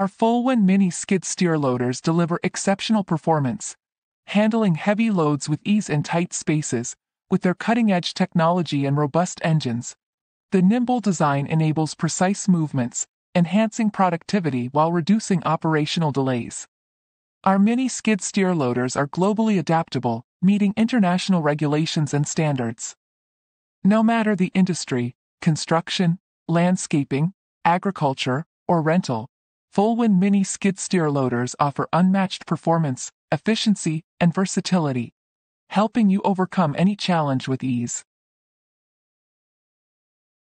Our Fullwind Mini skid steer loaders deliver exceptional performance, handling heavy loads with ease in tight spaces, with their cutting edge technology and robust engines. The nimble design enables precise movements, enhancing productivity while reducing operational delays. Our mini skid steer loaders are globally adaptable, meeting international regulations and standards. No matter the industry, construction, landscaping, agriculture, or rental, Fullwind Mini skid steer loaders offer unmatched performance, efficiency, and versatility, helping you overcome any challenge with ease.